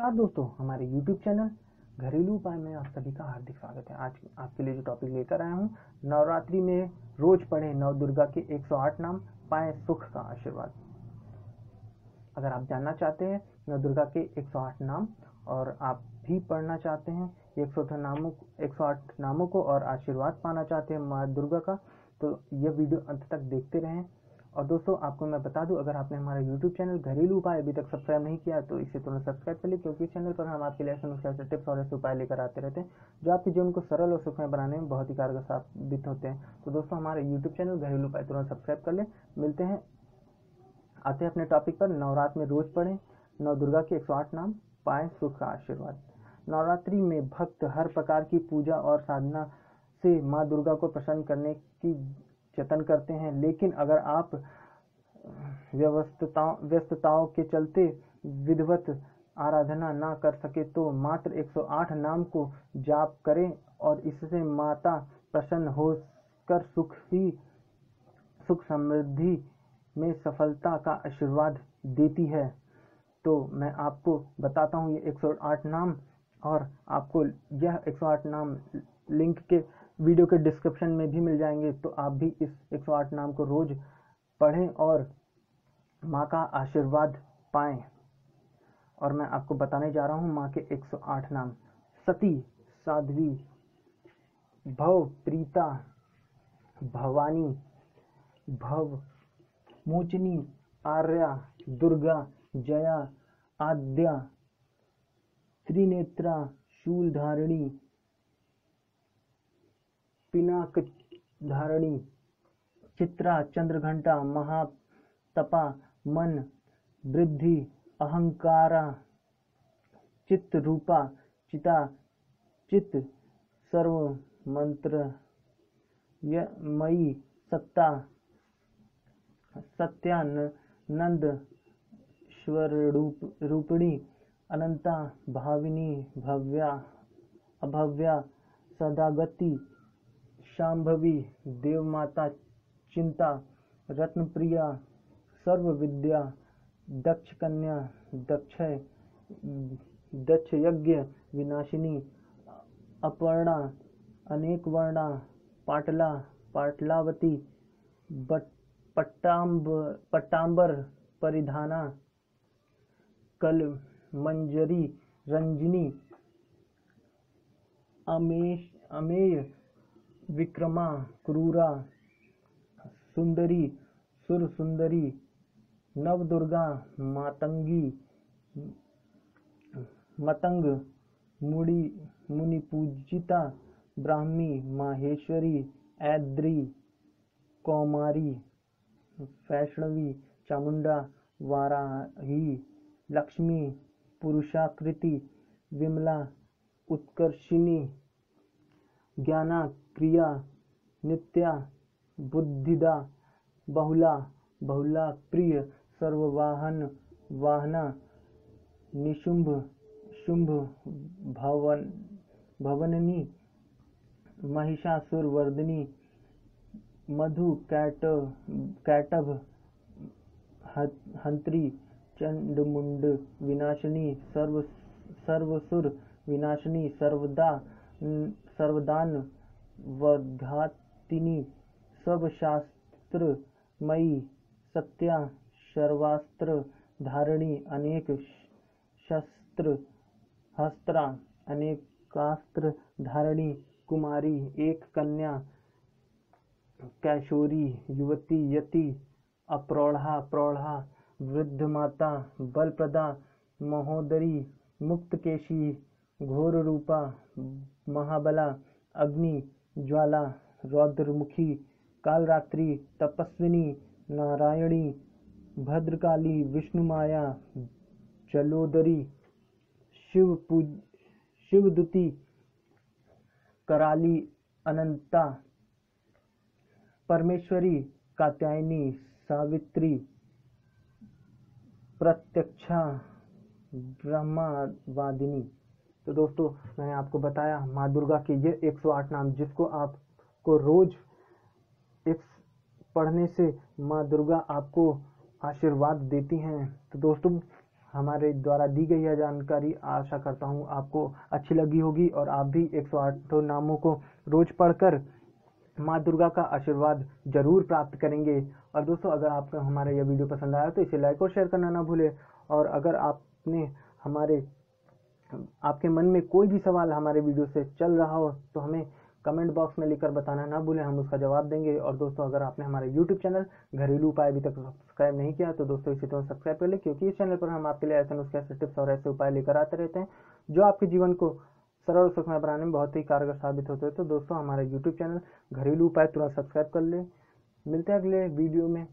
नमस्कार दोस्तों, हमारे YouTube चैनल घरेलू उपाय में आप सभी का हार्दिक स्वागत है। आज आपके लिए जो टॉपिक लेकर आया हूँ, नवरात्रि में रोज पढ़े नव दुर्गा के 108 नाम, पाए सुख का आशीर्वाद। अगर आप जानना चाहते हैं नव दुर्गा के 108 नाम और आप भी पढ़ना चाहते हैं एक सौ नामों 108 नामों को और आशीर्वाद पाना चाहते हैं माँ दुर्गा का तो यह वीडियो अंत तक देखते रहें। और दोस्तों, आपको मैं बता दूँ, अगर आपने हमारा यूट्यूब चैनल घरेलू उपाय अभी तक सब्सक्राइब नहीं किया तो इसे तुरंत सब्सक्राइब कर लीजिए क्योंकि इस चैनल पर हम आपके लिए ऐसे ऐसे टिप्स और ऐसे उपाय लेकर आते रहते हैं, जो आपके जीवन को सरल और सुखमय बनाने में बहुत ही कारगर साबित होते हैं। तो दोस्तों, हमारे यूट्यूब चैनल घरेलू उपाय तुरंत सब्सक्राइब कर ले। मिलते हैं, आते हैं अपने टॉपिक पर। नवरात्र में रोज पढ़ें। नव दुर्गा के एक सौ आठ नाम, पाए सुख का आशीर्वाद। नवरात्रि में भक्त हर प्रकार की पूजा और साधना से माँ दुर्गा को प्रसन्न करने की जतन करते हैं। लेकिन अगर आप व्यवस्थताओं, व्यस्तताओं के चलते विधिवत आराधना ना कर सके तो मात्र 108 नाम को जाप करें और इससे माता प्रसन्न होकर सुख ही, सुख समृद्धि में सफलता का आशीर्वाद देती है। तो मैं आपको बताता हूँ ये 108 नाम और आपको यह 108 नाम लिंक के वीडियो के डिस्क्रिप्शन में भी मिल जाएँगे तो आप भी इस 108 नाम को रोज पढ़ें और माँ का आशीर्वाद पाएँ। और मैं आपको बताने जा रहा हूँ माँ के 108 नाम। सती, साध्वी, भव, प्रीता, भवानी, भव, मोचनी, आर्या, दुर्गा, जया, आद्या, त्रिनेत्रा, शूलधारिणी पिनाक धारिणी चित्रा, चंद्रघंटा, महातपा, मन, वृद्धि, अहंकारा चित्त रूपा चिता, चित्त सर्व मंत्र मई सत्ता, सत्यानंद स्वरूप रूपिणी अनंता, भाविनी, भव्या, अभव्या, सदागति शांभवी देवमाता, चिंता, रत्नप्रिया सर्व विद्या दक्ष कन्या दक्ष दक्ष यज्ञ विनाशिनी, अपर्णा अनेक वर्णा पाटला, पाटलावती पट्टाम्ब, पट्टाम्बर, परिधाना कल मंजरी रंजनी, अमेश, अमेय विक्रमा, क्रूरा, सुंदरी सुर सुंदरी नव दुर्गा मातंगी, मतंग, मुड़ी मुनि पूजिता ब्राह्मी, माहेश्वरी, ऐद्री, कौमारी, वैष्णवी, चामुंडा, वाराही, लक्ष्मी, पुरुषाकृति, विमला उत्कर्षिणी ज्ञाना, क्रिया, नित्या, बुद्धिदा, बहुला बहुला, प्रिय, सर्ववाहन, वाहना निशुंभ शुंभ भवन, भवननी महिषासुरवर्दिनी मधु, कैट, कैटभ हंत्री, चंडमुंड, विनाशिनी, सर्व, सर्वसुर, विनाशिनी, सर्वदा सर्वदान शास्त्र मई सत्या सर्वास्त्र धारिणी अनेक शस्त्र हस्त्रा अनेकास्त्र धारिणी कुमारी, एक कन्या कैशोरी, युवती यति अप्रौढ़ा, प्रौढ़ा वृद्ध माता बलप्रदा, महोदरी, मुक्तकेशी घोर रूपा महाबला, अग्नि, ज्वाला, रौद्रमुखी, कालरात्रि, तपस्विनी, नारायणी, भद्रकाली, विष्णुमाया जलोदरी शिव शिवदूती, कराली, अनंता, परमेश्वरी, कात्यायनी, सावित्री, प्रत्यक्षा, ब्रह्मावादिनी। तो दोस्तों, मैंने आपको बताया, माँ दुर्गा के ये 108 नाम, जिसको आपको रोज एक पढ़ने से माँ दुर्गा आपको आशीर्वाद देती हैं। तो दोस्तों, हमारे द्वारा दी गई यह जानकारी आशा करता हूँ आपको अच्छी लगी होगी और आप भी 108 नामों को रोज पढ़कर माँ दुर्गा का आशीर्वाद ज़रूर प्राप्त करेंगे। और दोस्तों, अगर आपको हमारा यह वीडियो पसंद आया तो इसे लाइक और शेयर करना ना भूलें। और अगर आपने हमारे आपके मन में कोई भी सवाल हमारे वीडियो से चल रहा हो तो हमें कमेंट बॉक्स में लिखकर बताना ना भूलें, हम उसका जवाब देंगे। और दोस्तों, अगर आपने हमारे यूट्यूब चैनल घरेलू उपाय अभी तक सब्सक्राइब नहीं किया तो दोस्तों, इसी तरह सब्सक्राइब कर ले, क्योंकि इस चैनल पर हम आपके लिए ऐसे नुस्खे, ऐसे टिप्स और ऐसे उपाय लेकर आते रहते हैं, जो आपके जीवन को सरल और सुखमय बनाने में बहुत ही कारगर साबित होते हैं। तो दोस्तों, हमारा यूट्यूब चैनल घरेलू उपाय तुरंत सब्सक्राइब कर ले। मिलते हैं अगले वीडियो में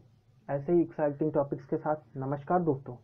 ऐसे ही एक्साइटिंग टॉपिक्स के साथ। नमस्कार दोस्तों।